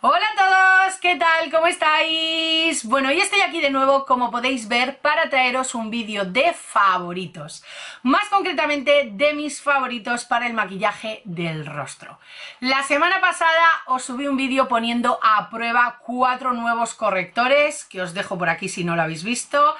Hola a todos, ¿qué tal? ¿Cómo estáis? Bueno, hoy estoy aquí de nuevo, como podéis ver, para traeros un vídeo de favoritos. Más concretamente, de mis favoritos para el maquillaje del rostro. La semana pasada os subí un vídeo poniendo a prueba cuatro nuevos correctores, que os dejo por aquí si no lo habéis visto.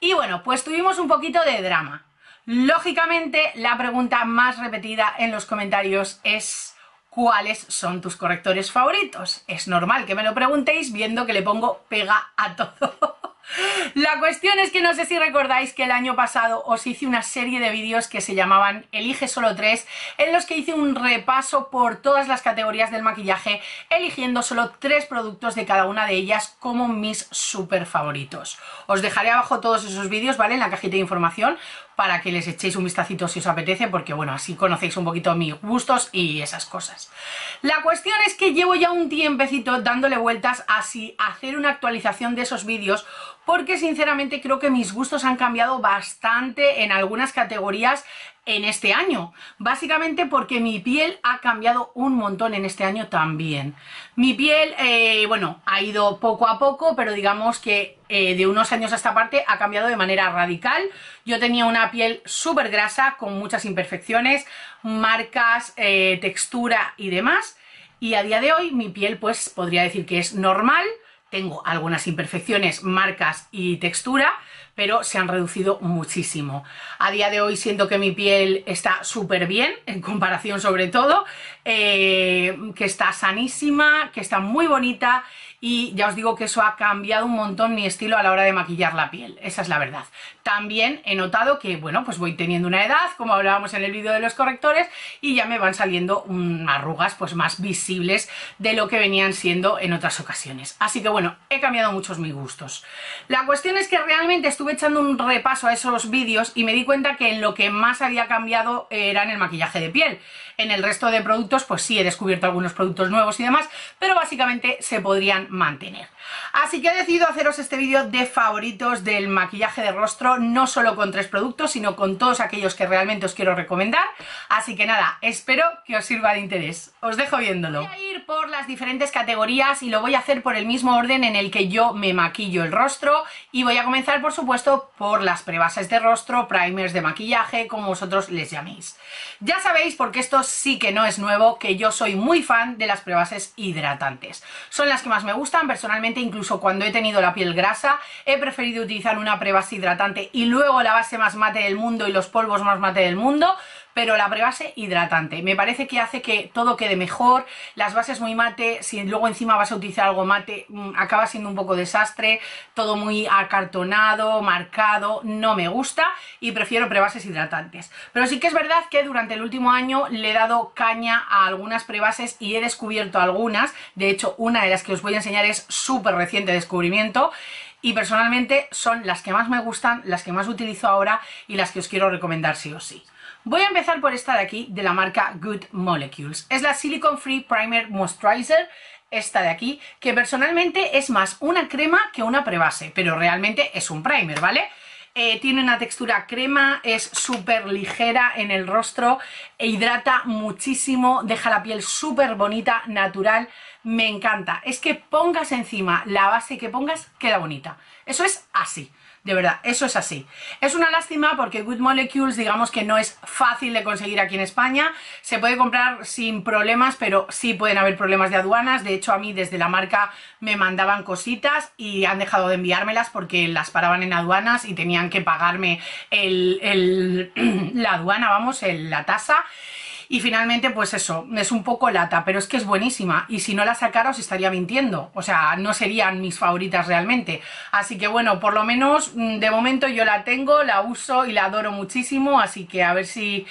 Y bueno, pues tuvimos un poquito de drama. Lógicamente, la pregunta más repetida en los comentarios es cuáles son tus correctores favoritos. Es normal que me lo preguntéis viendo que le pongo pega a todo. La cuestión es que no sé si recordáis que el año pasado os hice una serie de vídeos que se llamaban Elige solo tres, en los que hice un repaso por todas las categorías del maquillaje, eligiendo solo tres productos de cada una de ellas como mis super favoritos. Os dejaré abajo todos esos vídeos, ¿vale? En la cajita de información para que les echéis un vistacito si os apetece, porque bueno, así conocéis un poquito mis gustos y esas cosas. La cuestión es que llevo ya un tiempecito dándole vueltas a hacer una actualización de esos vídeos, porque sinceramente creo que mis gustos han cambiado bastante en algunas categorías en este año. Básicamente porque mi piel ha cambiado un montón en este año también. Mi piel, eh, bueno, ha ido poco a poco, pero digamos que eh, de unos años a esta parte ha cambiado de manera radical. Yo tenía una piel súper grasa, con muchas imperfecciones, marcas, eh, textura y demás. Y a día de hoy mi piel pues podría decir que es normal, tengo algunas imperfecciones, marcas y textura, pero se han reducido muchísimo. A día de hoy siento que mi piel está súper bien, en comparación sobre todo, eh, que está sanísima, que está muy bonita y ya os digo que eso ha cambiado un montón mi estilo a la hora de maquillar la piel, esa es la verdad. También he notado que, bueno, pues voy teniendo una edad, como hablábamos en el vídeo de los correctores, y ya me van saliendo arrugas pues más visibles de lo que venían siendo en otras ocasiones. Así que bueno, he cambiado muchos mis gustos. La cuestión es que realmente estuve echando un repaso a esos vídeos y me di cuenta que en lo que más había cambiado era en el maquillaje de piel. En el resto de productos, pues sí he descubierto algunos productos nuevos y demás, pero básicamente se podrían mantener. Así que he decidido haceros este vídeo de favoritos del maquillaje de rostro, no solo con tres productos, sino con todos aquellos que realmente os quiero recomendar. Así que nada, espero que os sirva de interés. Os dejo viéndolo. Por las diferentes categorías y lo voy a hacer por el mismo orden en el que yo me maquillo el rostro y voy a comenzar, por supuesto, por las prebases de rostro, primers de maquillaje, como vosotros les llaméis. Ya sabéis, porque esto sí que no es nuevo, que yo soy muy fan de las prebases hidratantes. Son las que más me gustan, personalmente incluso cuando he tenido la piel grasa, he preferido utilizar una prebase hidratante y luego la base más mate del mundo y los polvos más mate del mundo, pero la prebase hidratante. Me parece que hace que todo quede mejor, las bases muy mate, si luego encima vas a utilizar algo mate, mm, acaba siendo un poco desastre, todo muy acartonado, marcado, no me gusta y prefiero prebases hidratantes. Pero sí que es verdad que durante el último año le he dado caña a algunas prebases y he descubierto algunas, de hecho una de las que os voy a enseñar es súper reciente descubrimiento, y personalmente son las que más me gustan, las que más utilizo ahora y las que os quiero recomendar sí o sí. Voy a empezar por esta de aquí, de la marca Good Molecules. Es la Silicone Free Primer Moisturizer, esta de aquí, que personalmente es más una crema que una prebase, pero realmente es un primer, ¿vale? Eh, tiene una textura crema, es súper ligera en el rostro, e hidrata muchísimo, deja la piel súper bonita, natural, me encanta. Es que pongas encima la base que pongas, queda bonita. Eso es así. De verdad, eso es así. Es una lástima porque Good Molecules digamos que no es fácil de conseguir aquí en España. Se puede comprar sin problemas, pero sí pueden haber problemas de aduanas. De hecho, a mí desde la marca me mandaban cositas y han dejado de enviármelas porque las paraban en aduanas y tenían que pagarme la aduana, vamos, la tasa. Y finalmente, pues eso, es un poco lata, pero es que es buenísima. Y si no la sacara os estaría mintiendo. O sea, no serían mis favoritas realmente. Así que bueno, por lo menos mm, de momento yo la tengo, la uso y la adoro muchísimo. Así que a ver si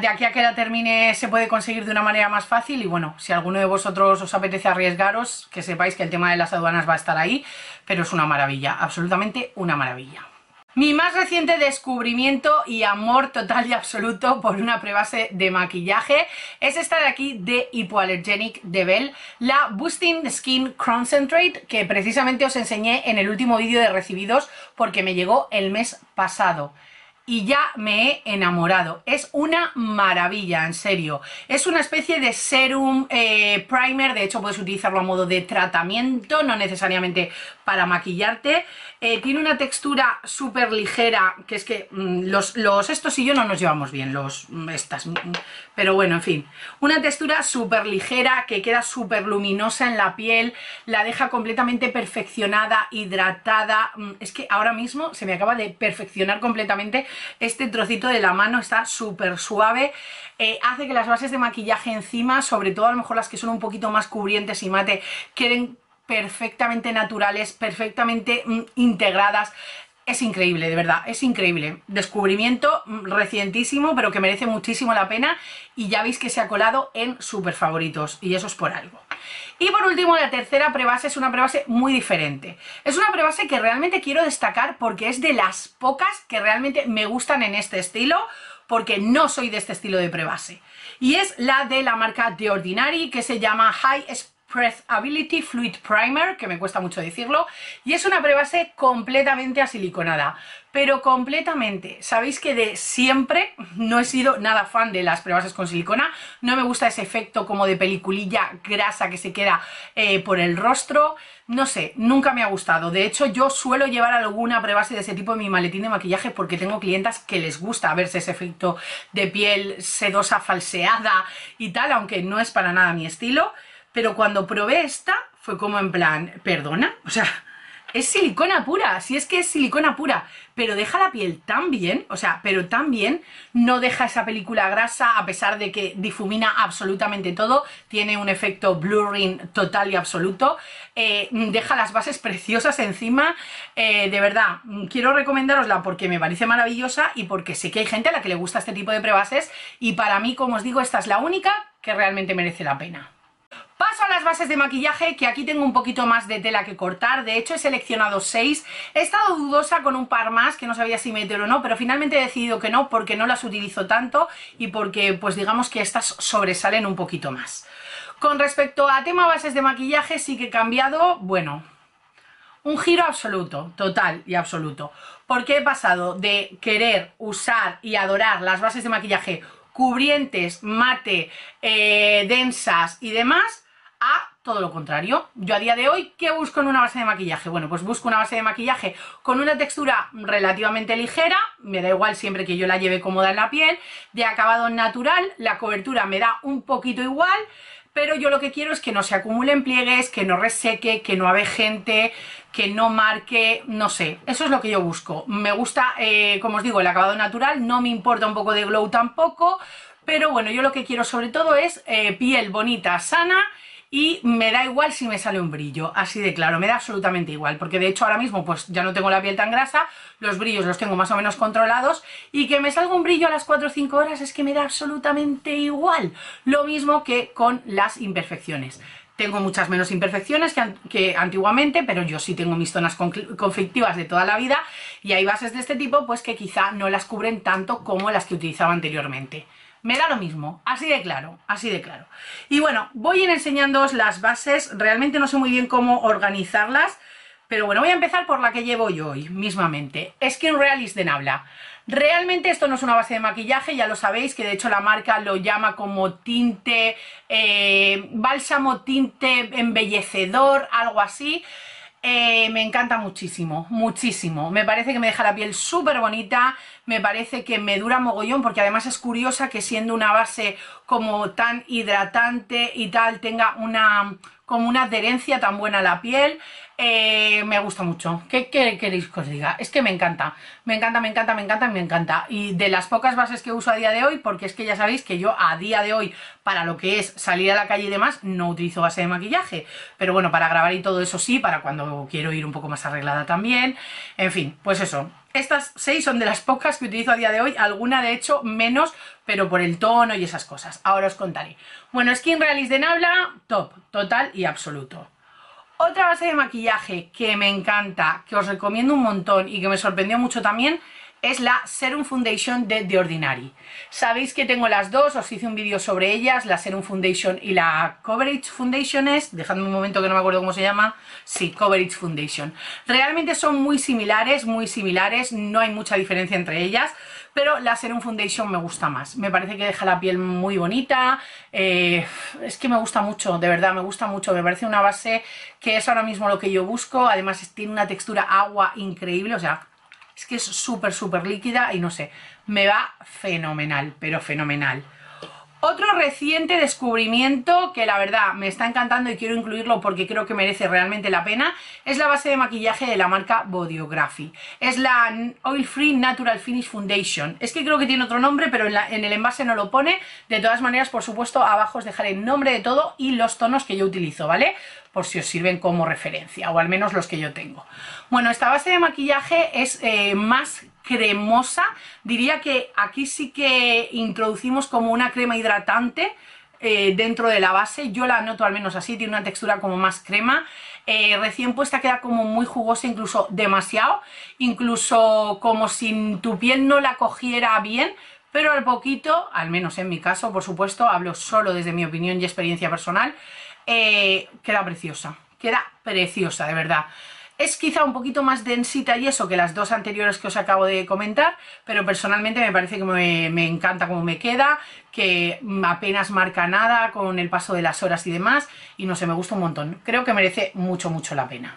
de aquí a que la termine se puede conseguir de una manera más fácil y bueno, si alguno de vosotros os apetece arriesgaros, que sepáis que el tema de las aduanas va a estar ahí, pero es una maravilla, absolutamente una maravilla. Mi más reciente descubrimiento y amor total y absoluto por una prebase de maquillaje es esta de aquí de Hypoallergenic de Bell, la Boosting Skin Concentrate que precisamente os enseñé en el último vídeo de recibidos porque me llegó el mes pasado. Y ya me he enamorado. Es una maravilla, en serio. Es una especie de serum eh, primer, de hecho puedes utilizarlo a modo de tratamiento, no necesariamente para maquillarte. Eh, tiene una textura súper ligera, que es que mm, los, los, estos y yo no nos llevamos bien, los mm, estas, mm, pero bueno, en fin. Una textura súper ligera, que queda súper luminosa en la piel, la deja completamente perfeccionada, hidratada. Es que ahora mismo se me acaba de perfeccionar completamente este trocito de la mano, está súper suave. Eh, hace que las bases de maquillaje encima, sobre todo a lo mejor las que son un poquito más cubrientes y mate, queden perfectamente naturales, perfectamente mm, integradas. Es increíble, de verdad, es increíble. Descubrimiento mm, recientísimo, pero que merece muchísimo la pena y ya veis que se ha colado en super favoritos y eso es por algo. Y por último, la tercera prebase es una prebase muy diferente. Es una prebase que realmente quiero destacar porque es de las pocas que realmente me gustan en este estilo porque no soy de este estilo de prebase. Y es la de la marca The Ordinary que se llama High Ability Fluid Primer, que me cuesta mucho decirlo, y es una prebase completamente asiliconada, pero completamente. Sabéis que de siempre no he sido nada fan de las prebases con silicona, no me gusta ese efecto como de peliculilla grasa que se queda eh, por el rostro, no sé, nunca me ha gustado. De hecho, yo suelo llevar alguna prebase de ese tipo en mi maletín de maquillaje porque tengo clientas que les gusta verse ese efecto de piel sedosa, falseada y tal, aunque no es para nada mi estilo. Pero cuando probé esta, fue como en plan, ¿perdona? O sea, es silicona pura, si es que es silicona pura, pero deja la piel tan bien, o sea, pero tan bien, no deja esa película grasa a pesar de que difumina absolutamente todo, tiene un efecto blurring total y absoluto, eh, deja las bases preciosas encima, eh, de verdad, quiero recomendarosla porque me parece maravillosa y porque sé que hay gente a la que le gusta este tipo de prebases y para mí, como os digo, esta es la única que realmente merece la pena. Paso a las bases de maquillaje, que aquí tengo un poquito más de tela que cortar. De hecho, he seleccionado 6. He estado dudosa con un par más, que no sabía si meter o no, pero finalmente he decidido que no, porque no las utilizo tanto y porque, pues digamos que estas sobresalen un poquito más. Con respecto a tema bases de maquillaje, sí que he cambiado, bueno, un giro absoluto, total y absoluto. Porque he pasado de querer usar y adorar las bases de maquillaje cubrientes, mate, eh, densas y demás, a todo lo contrario. Yo a día de hoy, ¿qué busco en una base de maquillaje? Bueno, pues busco una base de maquillaje con una textura relativamente ligera, me da igual siempre que yo la lleve cómoda en la piel, de acabado natural, la cobertura me da un poquito igual, pero yo lo que quiero es que no se acumulen pliegues, que no reseque, que no gente, que no marque, no sé, eso es lo que yo busco. Me gusta, eh, como os digo, el acabado natural, no me importa un poco de glow tampoco, pero bueno, yo lo que quiero sobre todo es eh, piel bonita, sana y me da igual si me sale un brillo, así de claro, me da absolutamente igual, porque de hecho ahora mismo pues ya no tengo la piel tan grasa, los brillos los tengo más o menos controlados y que me salga un brillo a las 4 o 5 horas es que me da absolutamente igual, lo mismo que con las imperfecciones. Tengo muchas menos imperfecciones que, antiguamente, pero yo sí tengo mis zonas conflictivas de toda la vida y hay bases de este tipo pues que quizá no las cubren tanto como las que utilizaba anteriormente me da lo mismo, así de claro, así de claro. Y bueno, voy a ir enseñándoos las bases, realmente no sé muy bien cómo organizarlas, pero bueno, voy a empezar por la que llevo yo hoy, mismamente, Skin Realist de Nabla. Realmente esto no es una base de maquillaje, ya lo sabéis, que de hecho la marca lo llama como tinte, eh, bálsamo tinte embellecedor, algo así. Eh, me encanta muchísimo, muchísimo. Me parece que me deja la piel súper bonita, me parece que me dura mogollón, porque además es curiosa que siendo una base como tan hidratante y tal, tenga una como una adherencia tan buena a la piel. Eh, me gusta mucho. ¿Qué, queréis que os diga? Es que me encanta. Me encanta, me encanta, me encanta, me encanta. Y de las pocas bases que uso a día de hoy, porque es que ya sabéis que yo a día de hoy, para lo que es salir a la calle y demás, no utilizo base de maquillaje. Pero bueno, para grabar y todo eso sí, para cuando quiero ir un poco más arreglada también. En fin, pues eso. Estas seis son de las pocas que utilizo a día de hoy, alguna de hecho menos, pero por el tono y esas cosas. Ahora os contaré. Bueno, Skin Realist de Nabla, top, total y absoluto. Otra base de maquillaje que me encanta, que os recomiendo un montón y que me sorprendió mucho también, es la Serum Foundation de The Ordinary. Sabéis que tengo las dos, os hice un vídeo sobre ellas, la Serum Foundation y la Coverage Foundation es, dejadme un momento que no me acuerdo cómo se llama, sí, Coverage Foundation. Realmente son muy similares, muy similares, no hay mucha diferencia entre ellas, pero la Serum Foundation me gusta más. Me parece que deja la piel muy bonita, eh, es que me gusta mucho, de verdad, me gusta mucho. Me parece una base que es ahora mismo lo que yo busco, además tiene una textura agua increíble, o sea, es que es súper, súper líquida y no sé, me va fenomenal, pero fenomenal. Otro reciente descubrimiento que la verdad me está encantando y quiero incluirlo porque creo que merece realmente la pena es la base de maquillaje de la marca Bodyography. Es la Oil Free Natural Finish Foundation. Es que creo que tiene otro nombre pero en, el envase no lo pone. De todas maneras, por supuesto, abajo os dejaré el nombre de todo y los tonos que yo utilizo, ¿vale? por si os sirven como referencia, o al menos los que yo tengo. Bueno, esta base de maquillaje es eh, más cremosa, diría que aquí sí que introducimos como una crema hidratante eh, dentro de la base, yo la noto al menos así, tiene una textura como más crema, eh, recién puesta queda como muy jugosa, incluso demasiado, incluso como si tu piel no la cogiera bien, pero al poquito, al menos en mi caso, por supuesto, hablo solo desde mi opinión y experiencia personal, eh, queda preciosa, queda preciosa, de verdad. Es quizá un poquito más densita y eso que las dos anteriores que os acabo de comentar, pero personalmente me parece que me, encanta cómo me queda, que apenas marca nada con el paso de las horas y demás, y no sé, me gusta un montón. Creo que merece mucho, mucho la pena.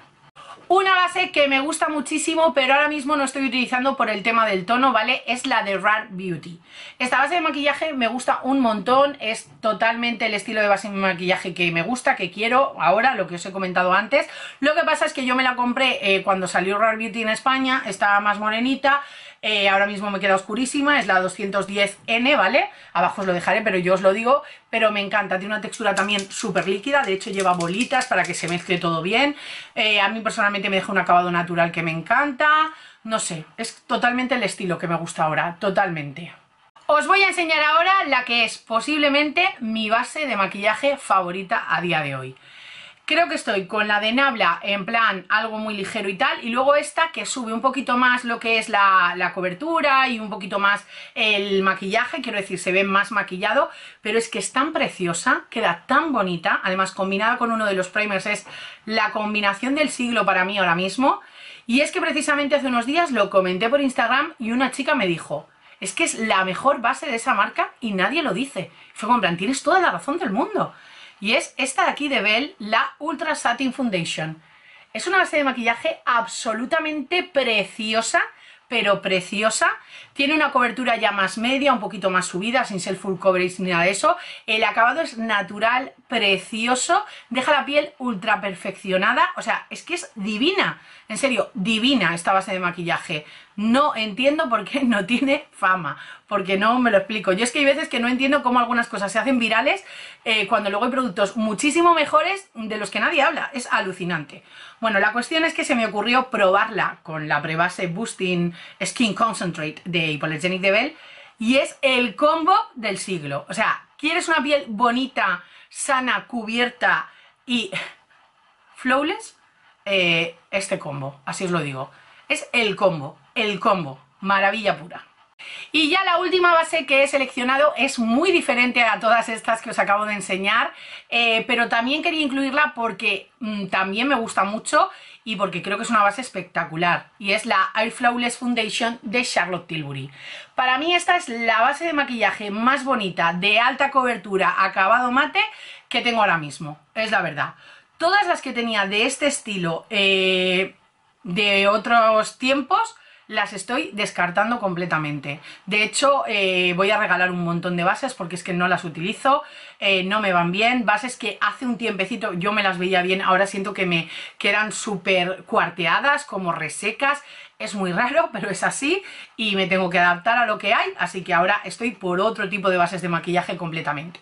Una base que me gusta muchísimo, pero ahora mismo no estoy utilizando por el tema del tono, ¿vale? Es la de Rare Beauty. Esta base de maquillaje me gusta un montón, es totalmente el estilo de base de maquillaje que me gusta, que quiero ahora, lo que os he comentado antes. Lo que pasa es que yo me la compré eh, cuando salió Rare Beauty en España, estaba más morenita, eh, ahora mismo me queda oscurísima, es la 210N, ¿vale? Abajo os lo dejaré, pero yo os lo digo, pero me encanta, tiene una textura también súper líquida, de hecho lleva bolitas para que se mezcle todo bien, eh, a mí personalmente me deja un acabado natural que me encanta, no sé, es totalmente el estilo que me gusta ahora, totalmente. Os voy a enseñar ahora la que es posiblemente mi base de maquillaje favorita a día de hoy. Creo que estoy con la de Nabla en plan algo muy ligero y tal, y luego esta que sube un poquito más lo que es la, cobertura y un poquito más el maquillaje, quiero decir, se ve más maquillado, pero es que es tan preciosa, queda tan bonita, además combinada con uno de los primers es la combinación del siglo para mí ahora mismo, y es que precisamente hace unos días lo comenté por Instagram y una chica me dijo, es que es la mejor base de esa marca y nadie lo dice. Fue como en plan, tienes toda la razón del mundo y es esta de aquí de Belle, la Ultra Satin Foundation. Es una base de maquillaje absolutamente preciosa, pero preciosa. Tiene una cobertura ya más media, un poquito más subida, sin ser full coverage ni nada de eso. El acabado es natural, precioso, deja la piel ultra perfeccionada, o sea, es que es divina, en serio, divina esta base de maquillaje. No entiendo por qué no tiene fama, porque no me lo explico. Yo es que hay veces que no entiendo cómo algunas cosas se hacen virales eh, cuando luego hay productos muchísimo mejores de los que nadie habla. Es alucinante. Bueno, la cuestión es que se me ocurrió probarla con la prebase Boosting Skin Concentrate de Hypoallergenic de Bell y es el combo del siglo. O sea, ¿quieres una piel bonita, sana, cubierta y flawless? Eh, este combo, así os lo digo. Es el combo, el combo, maravilla pura. Y ya la última base que he seleccionado es muy diferente a todas estas que os acabo de enseñar, eh, pero también quería incluirla porque mm, también me gusta mucho y porque creo que es una base espectacular y es la Air Flawless Foundation de Charlotte Tilbury. Para mí esta es la base de maquillaje más bonita, de alta cobertura, acabado mate que tengo ahora mismo, es la verdad. Todas las que tenía de este estilo eh, de otros tiempos las estoy descartando completamente. De hecho, eh, voy a regalar un montón de bases porque es que no las utilizo, eh, no me van bien. Bases que hace un tiempecito yo me las veía bien, ahora siento que me quedan súper cuarteadas, como resecas. Es muy raro, pero es así y me tengo que adaptar a lo que hay, así que ahora estoy por otro tipo de bases de maquillaje completamente.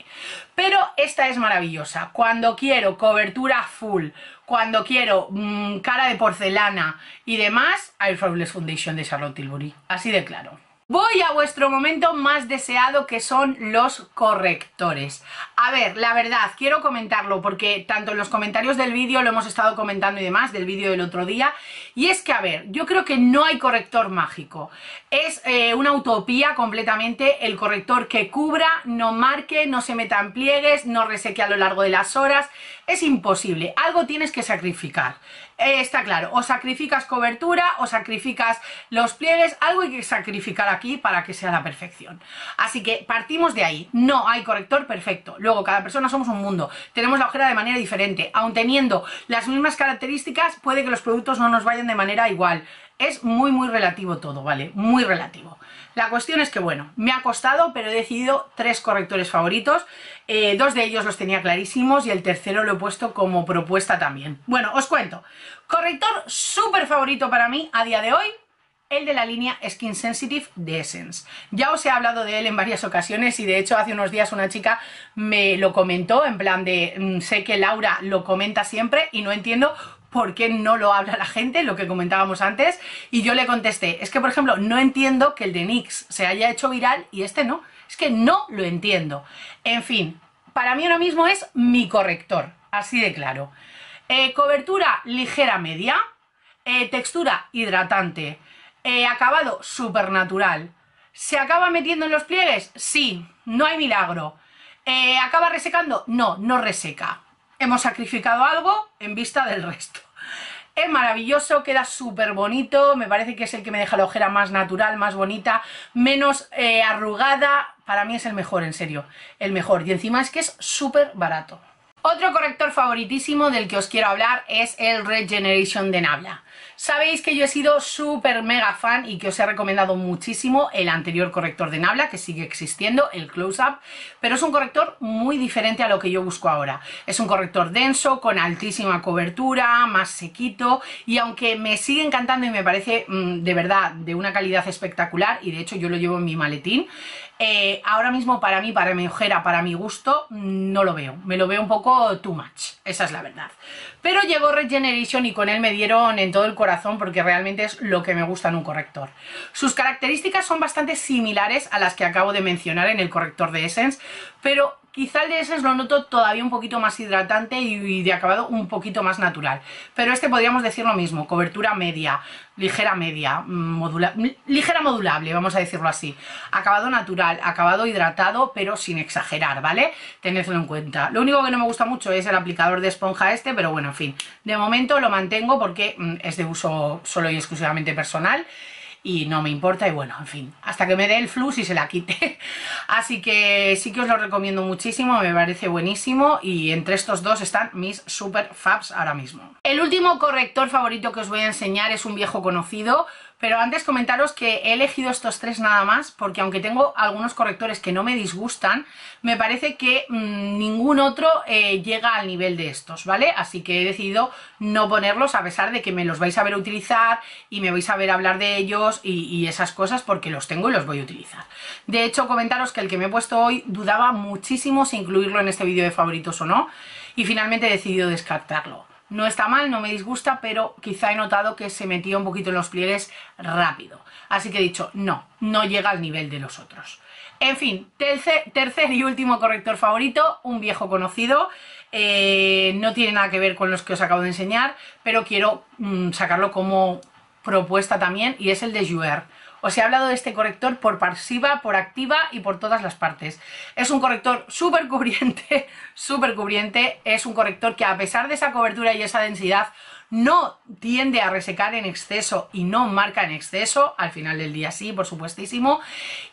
Pero esta es maravillosa. Cuando quiero cobertura full, cuando quiero mm, cara de porcelana y demás, Air Flawless Foundation de Charlotte Tilbury. Así de claro. Voy a vuestro momento más deseado que son los correctores. A ver, la verdad, quiero comentarlo porque tanto en los comentarios del vídeo lo hemos estado comentando y demás, del vídeo del otro día, y es que, a ver, yo creo que no hay corrector mágico. Es eh, una utopía completamente el corrector que cubra, no marque, no se meta en pliegues, no reseque a lo largo de las horas. Es imposible, algo tienes que sacrificar. Eh, está claro, o sacrificas cobertura o sacrificas los pliegues, algo hay que sacrificar aquí para que sea la perfección. Así que partimos de ahí, no hay corrector perfecto. Luego, cada persona somos un mundo, tenemos la ojera de manera diferente, aun teniendo las mismas características, puede que los productos no nos vayan de manera igual. Es muy muy relativo todo, ¿vale? Muy relativo. La cuestión es que, bueno, me ha costado, pero he decidido tres correctores favoritos. Eh, dos de ellos los tenía clarísimos y el tercero lo he puesto como propuesta también. Bueno, os cuento. Corrector súper favorito para mí a día de hoy, el de la línea Skin Sensitive de Essence. Ya os he hablado de él en varias ocasiones y de hecho hace unos días una chica me lo comentó en plan de mm, sé que Laura lo comenta siempre y no entiendo por qué no lo habla la gente, lo que comentábamos antes, y yo le contesté, es que por ejemplo no entiendo que el de NYX se haya hecho viral y este no, es que no lo entiendo. En fin, para mí ahora mismo es mi corrector, así de claro. Eh, cobertura ligera media, eh, textura hidratante, eh, acabado supernatural. ¿Se acaba metiendo en los pliegues? Sí, no hay milagro. ¿Acaba resecando? No, no reseca hemos sacrificado algo en vista del resto. Es maravilloso, queda súper bonito, me parece que es el que me deja la ojera más natural, más bonita, menos eh, arrugada, para mí es el mejor, en serio, el mejor. Y encima es que es súper barato. Otro corrector favoritísimo del que os quiero hablar es el Regeneration de Nabla. Sabéis que yo he sido súper mega fan y que os he recomendado muchísimo el anterior corrector de Nabla, que sigue existiendo, el Close Up, pero es un corrector muy diferente a lo que yo busco ahora. Es un corrector denso, con altísima cobertura, más sequito, y aunque me sigue encantando y me parece mm, de verdad de una calidad espectacular, y de hecho yo lo llevo en mi maletín, eh, ahora mismo para mí, para mi ojera, para mi gusto, no lo veo. Me lo veo un poco too much, esa es la verdad. Pero llegó Regeneration y con él me dieron en el corazón porque realmente es lo que me gusta en un corrector. Sus características son bastante similares a las que acabo de mencionar en el corrector de Essence, pero Quizá el de Essence lo noto todavía un poquito más hidratante y de acabado un poquito más natural. Pero este podríamos decir lo mismo, cobertura media, ligera media, modula ligera modulable, vamos a decirlo así. Acabado natural, acabado hidratado, pero sin exagerar, ¿vale? Tenedlo en cuenta. Lo único que no me gusta mucho es el aplicador de esponja este, pero bueno, en fin. De momento lo mantengo porque mm, es de uso solo y exclusivamente personal y no me importa y bueno, en fin, hasta que me dé el flux y se la quite. Así que sí que os lo recomiendo muchísimo, me parece buenísimo y entre estos dos están mis super fabs ahora mismo. El último corrector favorito que os voy a enseñar es un viejo conocido, pero antes comentaros que he elegido estos tres nada más porque aunque tengo algunos correctores que no me disgustan, me parece que mm, ningún otro eh, llega al nivel de estos, ¿vale? Así que he decidido no ponerlos a pesar de que me los vais a ver utilizar y me vais a ver hablar de ellos y, y esas cosas porque los tengo y los voy a utilizar. De hecho, comentaros que el que me he puesto hoy dudaba muchísimo si incluirlo en este vídeo de favoritos o no y finalmente he decidido descartarlo. No está mal, no me disgusta, pero quizá he notado que se metía un poquito en los pliegues rápido. Así que he dicho, no, no llega al nivel de los otros. En fin, tercer, y último corrector favorito, un viejo conocido. Eh, no tiene nada que ver con los que os acabo de enseñar, pero quiero mm, sacarlo como propuesta también y es el de Jouer. Os he hablado de este corrector por pasiva, por activa y por todas las partes. Es un corrector súper cubriente, súper cubriente. Es un corrector que a pesar de esa cobertura y esa densidad no tiende a resecar en exceso y no marca en exceso, al final del día sí, por supuestísimo,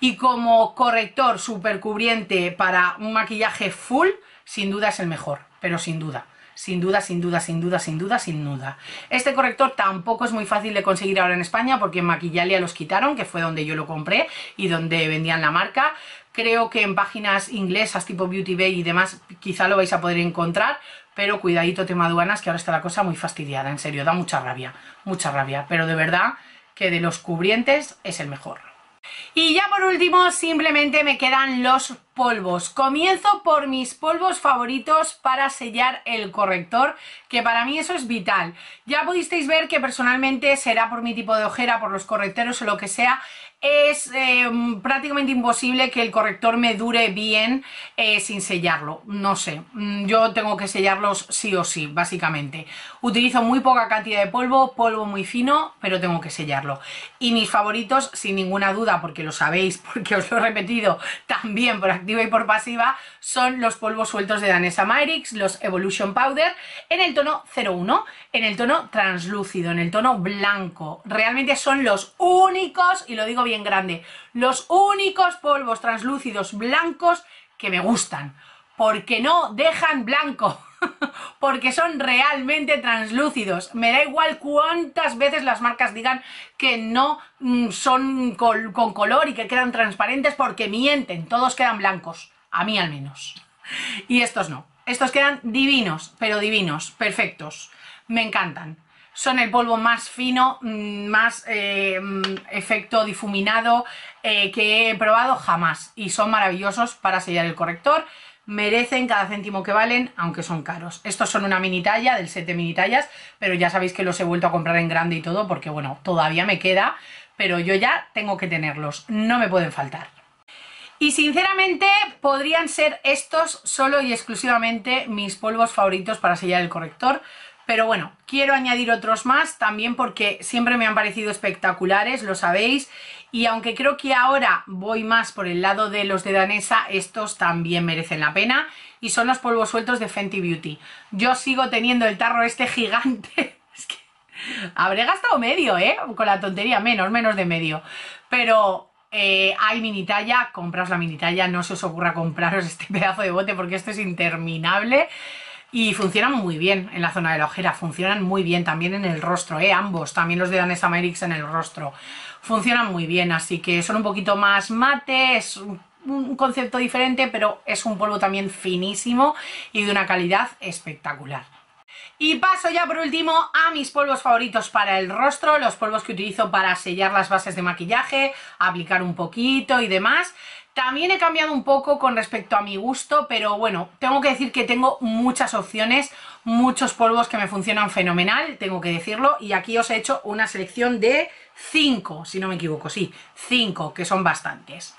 y como corrector súper cubriente para un maquillaje full, sin duda es el mejor, pero sin duda sin duda, sin duda, sin duda, sin duda, sin duda. Este corrector tampoco es muy fácil de conseguir ahora en España porque en Maquillalia los quitaron, que fue donde yo lo compré y donde vendían la marca. Creo que en páginas inglesas tipo Beauty Bay y demás quizá lo vais a poder encontrar, pero cuidadito tema aduanas que ahora está la cosa muy fastidiada, en serio, da mucha rabia, mucha rabia, pero de verdad que de los cubrientes es el mejor. Y ya por último simplemente me quedan los polvos. Comienzo por mis polvos favoritos para sellar el corrector, que para mí eso es vital. Ya pudisteis ver que personalmente será por mi tipo de ojera, por los correctores o lo que sea, es eh, prácticamente imposible que el corrector me dure bien eh, sin sellarlo. No sé, mm, yo tengo que sellarlos sí o sí, básicamente. Utilizo muy poca cantidad de polvo, polvo muy fino, pero tengo que sellarlo. Y mis favoritos, sin ninguna duda, porque lo sabéis, porque os lo he repetido también por activa y por pasiva, son los polvos sueltos de Danesa Myrix, los Evolution Powder, en el tono 01, en el tono translúcido, en el tono blanco. Realmente son los únicos, y lo digo bien grande, los únicos polvos translúcidos blancos que me gustan. Porque no dejan blanco. porque son realmente translúcidos. Me da igual cuántas veces las marcas digan que no mm, son con, color y que quedan transparentes porque mienten, todos quedan blancos, a mí al menos. Y estos no, estos quedan divinos, pero divinos, perfectos, me encantan. Son el polvo más fino, mm, más eh, mm, efecto difuminado eh, que he probado jamás. Y son maravillosos para sellar el corrector merecen cada céntimo que valen, aunque son caros. Estos son una mini talla, del set de mini tallas, pero ya sabéis que los he vuelto a comprar en grande y todo, porque bueno, todavía me queda, pero yo ya tengo que tenerlos, no me pueden faltar. Y sinceramente podrían ser estos solo y exclusivamente mis polvos favoritos para sellar el corrector, pero bueno, quiero añadir otros más también porque siempre me han parecido espectaculares, lo sabéis. Y aunque creo que ahora voy más por el lado de los de Danesa, estos también merecen la pena. Y son los polvos sueltos de Fenty Beauty. Yo sigo teniendo el tarro este gigante. es que habré gastado medio, ¿eh? Con la tontería, menos, menos de medio. Pero eh, hay mini talla, compraos la mini talla, no se os ocurra compraros este pedazo de bote porque esto es interminable y funcionan muy bien en la zona de la ojera, funcionan muy bien también en el rostro, ¿eh? ambos, también los de Danessa Myrix en el rostro, funcionan muy bien, así que son un poquito más mate, es un concepto diferente, pero es un polvo también finísimo y de una calidad espectacular. Y paso ya por último a mis polvos favoritos para el rostro, los polvos que utilizo para sellar las bases de maquillaje, aplicar un poquito y demás. También he cambiado un poco con respecto a mi gusto, pero bueno, tengo que decir que tengo muchas opciones, muchos polvos que me funcionan fenomenal, tengo que decirlo, y aquí os he hecho una selección de 5, si no me equivoco, sí, 5, que son bastantes.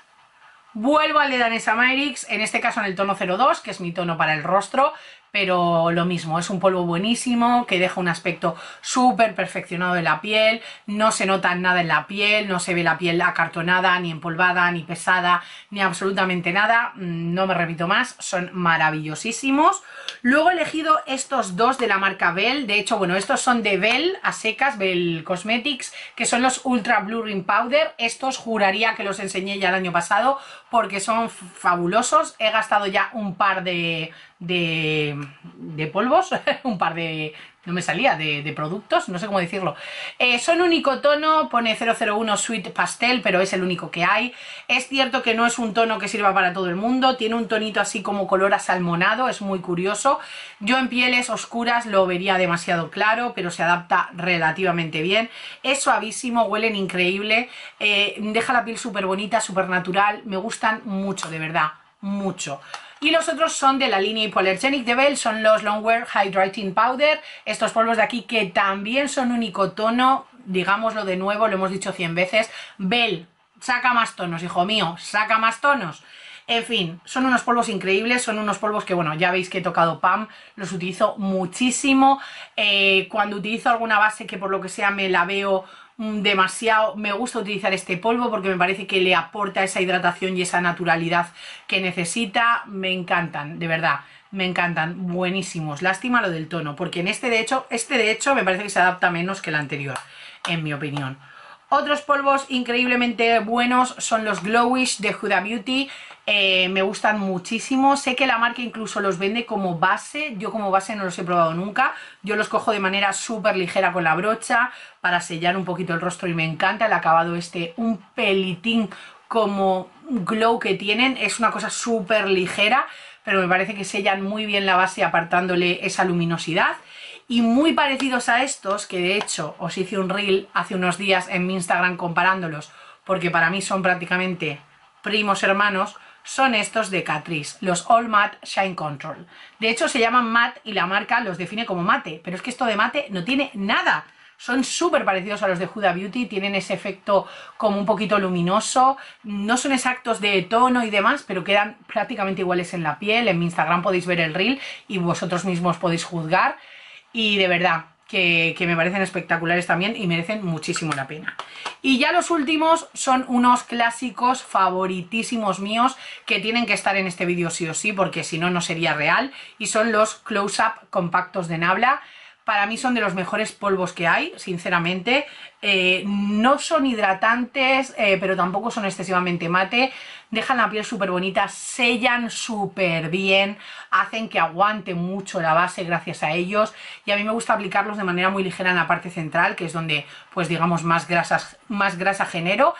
Vuelvo al de Danessa Myrix, en este caso en el tono 02, que es mi tono para el rostro, pero lo mismo, es un polvo buenísimo que deja un aspecto súper perfeccionado de la piel, no se nota nada en la piel, no se ve la piel acartonada, ni empolvada, ni pesada, ni absolutamente nada, mm, no me repito más, son maravillosísimos. Luego he elegido estos dos de la marca Bell, de hecho, bueno, estos son de Bell a secas, Bell Cosmetics, que son los Ultra Blue Ring Powder, estos juraría que los enseñé ya el año pasado porque son fabulosos, he gastado ya un par de, de, de polvos, un par de, no me salía, de, productos, no sé cómo decirlo. Eh, son único tono, pone 001 Sweet Pastel, pero es el único que hay. Es cierto que no es un tono que sirva para todo el mundo, tiene un tonito así como color asalmonado, es muy curioso. Yo en pieles oscuras lo vería demasiado claro, pero se adapta relativamente bien. Es suavísimo, huelen increíble, eh, deja la piel súper bonita, súper natural, me gustan mucho, de verdad, mucho. Y los otros son de la línea Hypoallergenic de Bell, son los Longwear Hydrating Powder, estos polvos de aquí que también son único tono, digámoslo de nuevo, lo hemos dicho 100 veces, Bell, saca más tonos, hijo mío, saca más tonos. En fin, son unos polvos increíbles, son unos polvos que, bueno, ya veis que he tocado PAM, los utilizo muchísimo. Eh, cuando utilizo alguna base que por lo que sea me la veo demasiado, me gusta utilizar este polvo porque me parece que le aporta esa hidratación y esa naturalidad que necesita, me encantan, de verdad, me encantan, buenísimos, lástima lo del tono, porque en este de hecho, este de hecho me parece que se adapta menos que el anterior, en mi opinión. Otros polvos increíblemente buenos son los Glowish de Huda Beauty. Eh, me gustan muchísimo. Sé que la marca incluso los vende como base. Yo como base no los he probado nunca. Yo los cojo de manera súper ligera con la brocha para sellar un poquito el rostro y me encanta el acabado este, un pelitín como glow que tienen. Es una cosa súper ligera, pero me parece que sellan muy bien la base apartándole esa luminosidad y muy parecidos a estos, que de hecho os hice un reel hace unos días en mi Instagram comparándolos, porque para mí son prácticamente primos hermanos, son estos de Catrice, los All Matte Shine Control. De hecho se llaman matte y la marca los define como mate, pero es que esto de mate no tiene nada. son súper parecidos a los de Huda Beauty, tienen ese efecto como un poquito luminoso, no son exactos de tono y demás, pero quedan prácticamente iguales en la piel, en mi Instagram podéis ver el reel y vosotros mismos podéis juzgar y de verdad, que, me parecen espectaculares también y merecen muchísimo la pena. Y ya los últimos son unos clásicos favoritísimos míos que tienen que estar en este vídeo sí o sí porque si no, no sería real y son los close-up compactos de Nabla. Para mí son de los mejores polvos que hay, sinceramente. Eh, no son hidratantes, eh, pero tampoco son excesivamente mate. Dejan la piel súper bonita, sellan súper bien, hacen que aguante mucho la base gracias a ellos. Y a mí me gusta aplicarlos de manera muy ligera en la parte central, que es donde, pues digamos, más, grasas, más grasa genero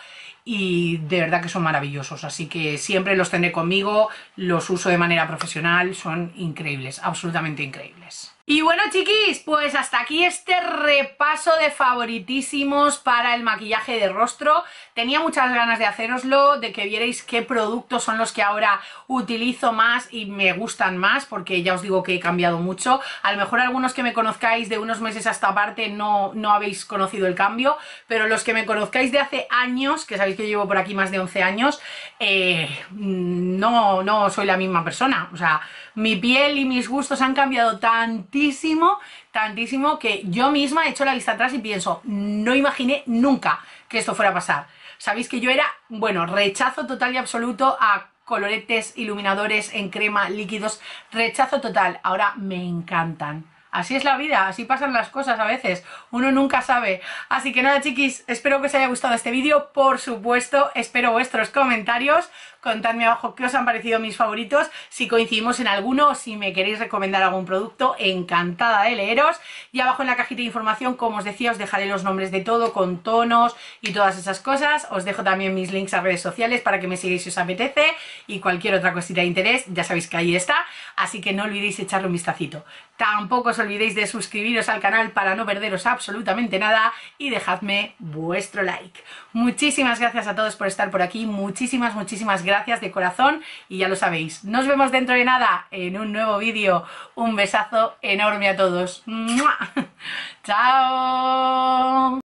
y de verdad que son maravillosos, así que siempre los tendré conmigo, los uso de manera profesional, son increíbles, absolutamente increíbles. Y bueno chiquis, pues hasta aquí este repaso de favoritísimos para el maquillaje de rostro. Tenía muchas ganas de haceroslo, de que vierais qué productos son los que ahora utilizo más y me gustan más, porque ya os digo que he cambiado mucho. A lo mejor algunos que me conozcáis de unos meses hasta aparte no, no habéis conocido el cambio, pero los que me conozcáis de hace años, que sabéis que llevo por aquí más de 11 años, eh, no, no soy la misma persona. O sea, mi piel y mis gustos han cambiado tantísimo, tantísimo, que yo misma he hecho la vista atrás y pienso, no imaginé nunca que esto fuera a pasar. Sabéis que yo era, bueno, rechazo total y absoluto a coloretes, iluminadores en crema, líquidos, rechazo total. Ahora me encantan. Así es la vida, así pasan las cosas a veces, uno nunca sabe. Así que nada chiquis, espero que os haya gustado este vídeo, por supuesto, espero vuestros comentarios, contadme abajo qué os han parecido mis favoritos, si coincidimos en alguno si me queréis recomendar algún producto, encantada de leeros. Y abajo en la cajita de información, como os decía, os dejaré los nombres de todo, con tonos y todas esas cosas. Os dejo también mis links a redes sociales para que me sigáis si os apetece y cualquier otra cosita de interés, ya sabéis que ahí está, así que no olvidéis echarle un vistacito. Tampoco os olvidéis de suscribiros al canal para no perderos absolutamente nada y dejadme vuestro like. Muchísimas gracias a todos por estar por aquí, muchísimas, muchísimas gracias de corazón y ya lo sabéis, nos vemos dentro de nada en un nuevo vídeo. Un besazo enorme a todos. ¡Chao!